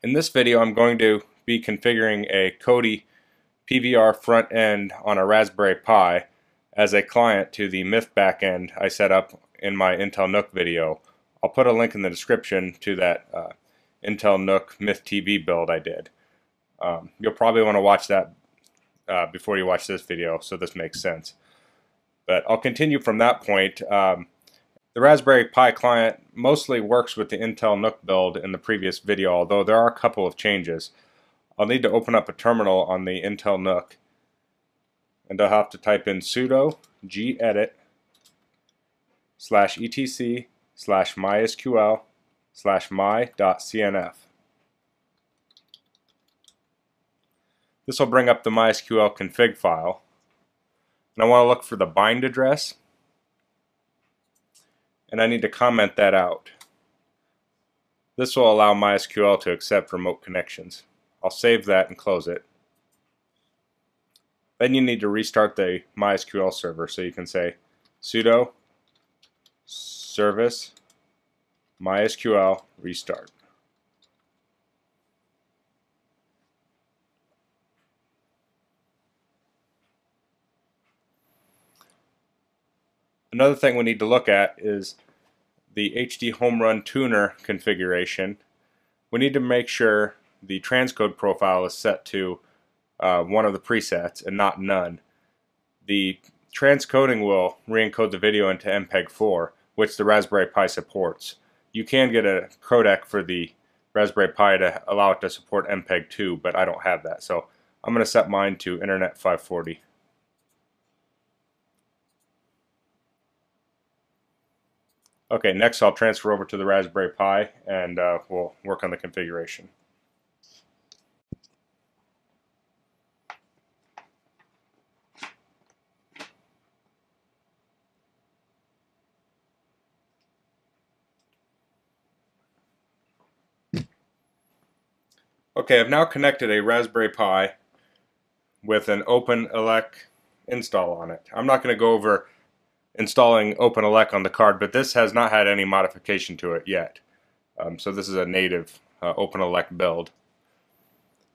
In this video I'm going to be configuring a Kodi PVR front end on a Raspberry Pi as a client to the Myth backend I set up in my Intel NUC video. I'll put a link in the description to that uh, Intel NUC MythTV build I did. Um, you'll probably want to watch that uh, before you watch this video so this makes sense. But I'll continue from that point. Um, the Raspberry Pi client mostly works with the Intel NUC build in the previous video, although there are a couple of changes. I'll need to open up a terminal on the Intel NUC, and I'll have to type in sudo gedit slash etc slash mysql slash my.cnf. This will bring up the MySQL config file. And I want to look for the bind address and I need to comment that out. This will allow MySQL to accept remote connections. I'll save that and close it. Then you need to restart the MySQL server so you can say sudo service MySQL restart. Another thing we need to look at is the HDHomeRun Tuner configuration. We need to make sure the transcode profile is set to uh, one of the presets and not none. The transcoding will re-encode the video into MPEG-4, which the Raspberry Pi supports. You can get a codec for the Raspberry Pi to allow it to support MPEG-2, but I don't have that, so I'm going to set mine to Internet 540. Okay, next I'll transfer over to the Raspberry Pi and uh, we'll work on the configuration. Okay, I've now connected a Raspberry Pi with an OpenELEC install on it. I'm not going to go over installing OpenELEC on the card, but this has not had any modification to it yet. Um, so this is a native uh, OpenELEC build.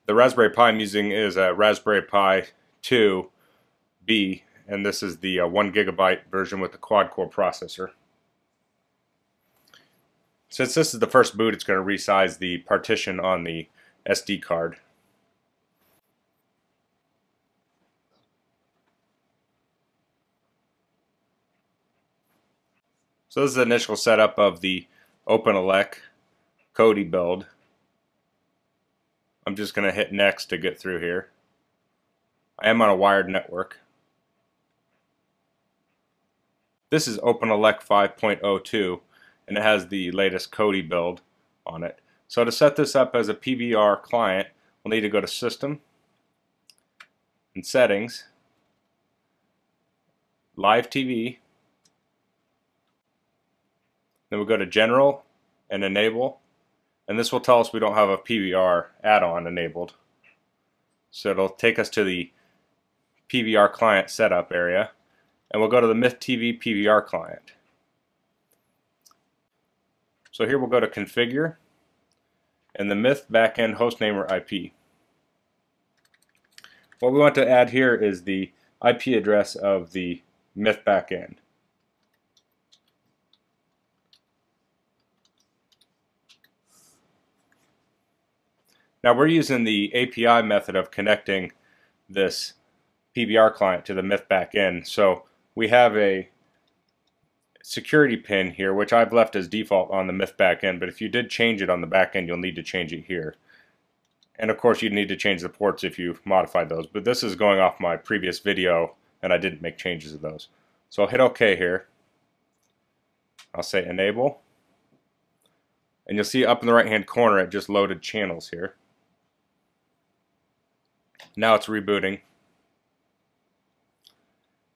The Raspberry Pi I'm using is a Raspberry Pi 2B, and this is the uh, 1 gigabyte version with the quad-core processor. Since this is the first boot, it's going to resize the partition on the SD card. So this is the initial setup of the OpenELEC Kodi build. I'm just going to hit next to get through here. I am on a wired network. This is OpenELEC 5.02 and it has the latest Kodi build on it. So to set this up as a PVR client, we'll need to go to System and Settings, Live TV, then we go to General and Enable. And this will tell us we don't have a PVR add-on enabled. So it'll take us to the PVR client setup area. And we'll go to the MythTV PVR client. So here we'll go to Configure and the Myth backend hostname or IP. What we want to add here is the IP address of the Myth backend. Now we're using the API method of connecting this PVR client to the Myth backend. So we have a security pin here, which I've left as default on the Myth backend, but if you did change it on the backend, you'll need to change it here. And of course, you'd need to change the ports if you modified those, but this is going off my previous video, and I didn't make changes of those. So I'll hit OK here. I'll say Enable. And you'll see up in the right hand corner, it just loaded channels here. Now it's rebooting.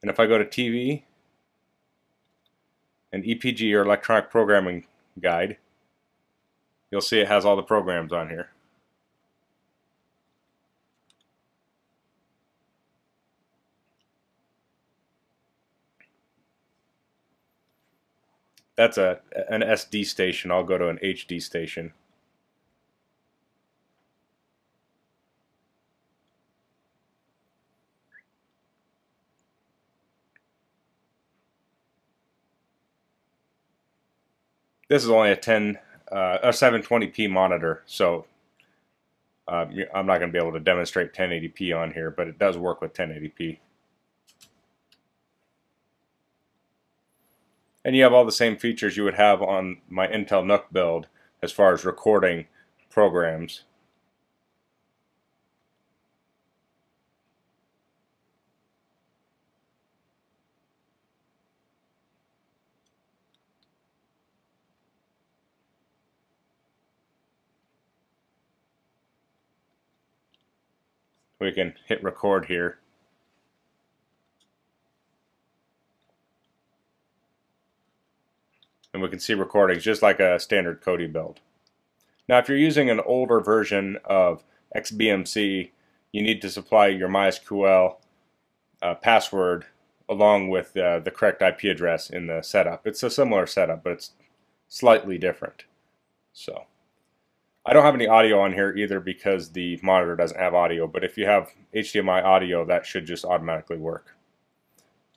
And if I go to TV and EPG or Electronic Programming Guide, you'll see it has all the programs on here. That's a an SD station. I'll go to an HD station. This is only a 10 uh, a 720p monitor, so uh, I'm not going to be able to demonstrate 1080p on here, but it does work with 1080p. And you have all the same features you would have on my Intel NUC build as far as recording programs. We can hit record here. And we can see recordings just like a standard Kodi build. Now if you're using an older version of XBMC, you need to supply your MySQL uh, password along with uh, the correct IP address in the setup. It's a similar setup, but it's slightly different. So. I don't have any audio on here either because the monitor doesn't have audio, but if you have HDMI audio, that should just automatically work.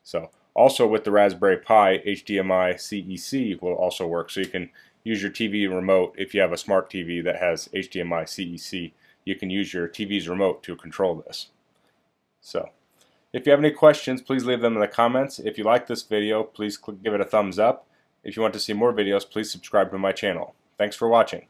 So also with the Raspberry Pi, HDMI CEC will also work, so you can use your TV remote if you have a smart TV that has HDMI CEC. You can use your TV's remote to control this. So if you have any questions, please leave them in the comments. If you like this video, please click, give it a thumbs up. If you want to see more videos, please subscribe to my channel. Thanks for watching.